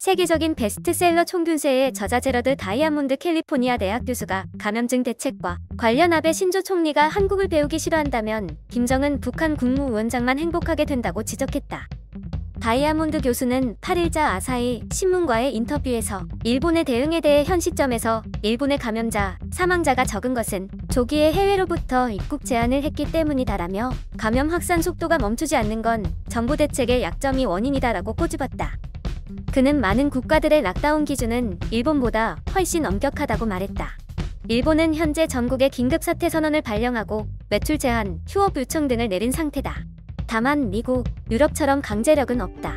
세계적인 베스트셀러 총균세의 저자 제러드 다이아몬드 캘리포니아 대학 교수가 감염증 대책과 관련 아베 신조 총리가 한국을 배우기 싫어한다면 김정은 북한 국무위원장만 행복하게 된다고 지적했다. 다이아몬드 교수는 8일자 아사히 신문과의 인터뷰에서 일본의 대응에 대해 현 시점에서 일본의 감염자, 사망자가 적은 것은 조기에 해외로부터 입국 제한을 했기 때문이다라며 감염 확산 속도가 멈추지 않는 건 정부 대책의 약점이 원인이다라고 꼬집었다. 그는 많은 국가들의 락다운 기준은 일본보다 훨씬 엄격하다고 말했다. 일본은 현재 전국에 긴급사태 선언을 발령하고 매출 제한, 휴업 요청 등을 내린 상태다. 다만 미국, 유럽처럼 강제력은 없다.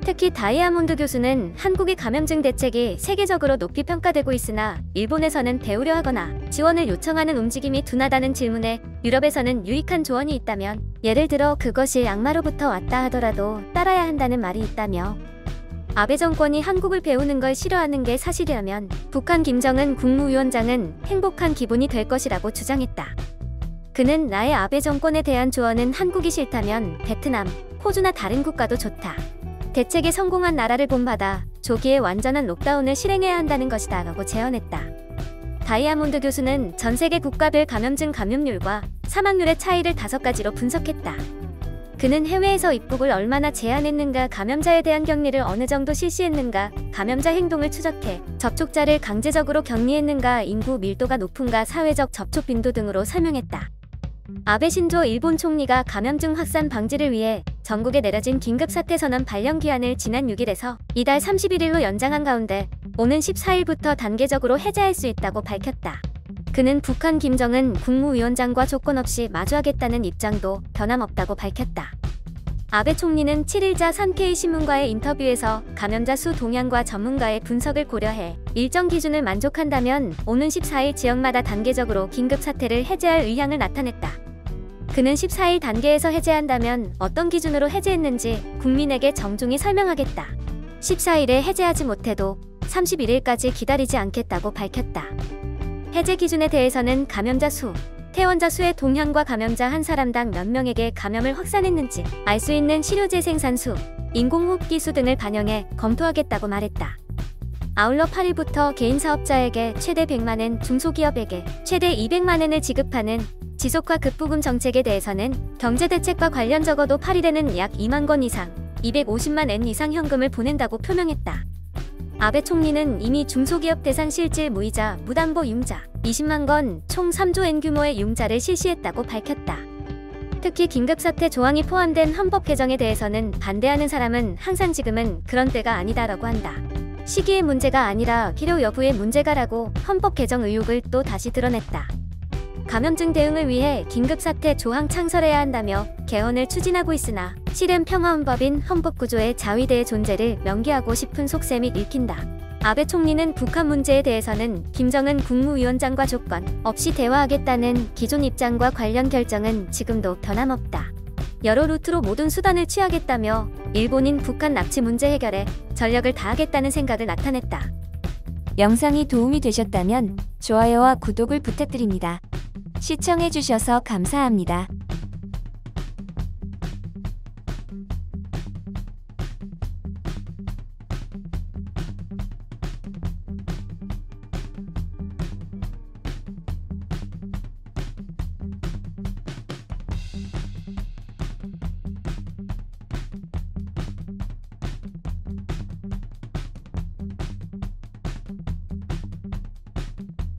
특히 다이아몬드 교수는 한국의 감염증 대책이 세계적으로 높이 평가되고 있으나 일본에서는 배우려 하거나 지원을 요청하는 움직임이 둔하다는 질문에 유럽에서는 유익한 조언이 있다면 예를 들어 그것이 악마로부터 왔다 하더라도 따라야 한다는 말이 있다며 아베 정권이 한국을 배우는 걸 싫어하는 게 사실이라면 북한 김정은 국무위원장은 행복한 기분이 될 것이라고 주장했다. 그는 나의 아베 정권에 대한 조언은 한국이 싫다면 베트남, 호주나 다른 국가도 좋다. 대책에 성공한 나라를 본받아 조기에 완전한 록다운을 실행해야 한다는 것이다 라고 제언했다. 다이아몬드 교수는 전 세계 국가별 감염증 감염률과 사망률의 차이를 다섯 가지로 분석했다. 그는 해외에서 입국을 얼마나 제한했는가, 감염자에 대한 격리를 어느 정도 실시했는가, 감염자 행동을 추적해 접촉자를 강제적으로 격리했는가, 인구 밀도가 높은가, 사회적 접촉 빈도 등으로 설명했다. 아베 신조 일본 총리가 감염증 확산 방지를 위해 전국에 내려진 긴급사태 선언 발령 기한을 지난 6일에서 이달 31일로 연장한 가운데 오는 14일부터 단계적으로 해제할 수 있다고 밝혔다. 그는 북한 김정은 국무위원장과 조건 없이 마주하겠다는 입장도 변함없다고 밝혔다. 아베 총리는 7일자 산케이 신문과의 인터뷰에서 감염자 수 동향과 전문가의 분석을 고려해 일정 기준을 만족한다면 오는 14일 지역마다 단계적으로 긴급 사태를 해제할 의향을 나타냈다. 그는 14일 단계에서 해제한다면 어떤 기준으로 해제했는지 국민에게 정중히 설명하겠다. 14일에 해제하지 못해도 31일까지 기다리지 않겠다고 밝혔다. 해제 기준에 대해서는 감염자 수, 퇴원자 수의 동향과 감염자 한 사람당 몇 명에게 감염을 확산했는지 알 수 있는 치료제 생산 수, 인공호흡기 수 등을 반영해 검토하겠다고 말했다. 아울러 8일부터 개인 사업자에게 최대 100만엔, 중소기업에게 최대 200만엔을 지급하는 지속화 급부금 정책에 대해서는 경제대책과 관련 적어도 8일에는 약 2만 건 이상, 250만 엔 이상 현금을 보낸다고 표명했다. 아베 총리는 이미 중소기업 대상 실질 무이자 무담보 융자 20만 건 총 3조 엔 규모의 융자를 실시했다고 밝혔다. 특히 긴급사태 조항이 포함된 헌법 개정에 대해서는 반대하는 사람은 항상 지금은 그런 때가 아니다라고 한다. 시기의 문제가 아니라 필요 여부의 문제가라고 헌법 개정 의혹을 또 다시 드러냈다. 감염증 대응을 위해 긴급사태 조항 창설해야 한다며 개헌을 추진하고 있으나 실은 평화헌법인 헌법구조의 자위대의 존재를 명기하고 싶은 속셈이 읽힌다. 아베 총리는 북한 문제에 대해서는 김정은 국무위원장과 조건 없이 대화하겠다는 기존 입장과 관련 결정은 지금도 변함없다. 여러 루트로 모든 수단을 취하겠다며 일본인 북한 납치 문제 해결에 전력을 다하겠다는 생각을 나타냈다. 영상이 도움이 되셨다면 좋아요와 구독을 부탁드립니다. 시청해주셔서 감사합니다.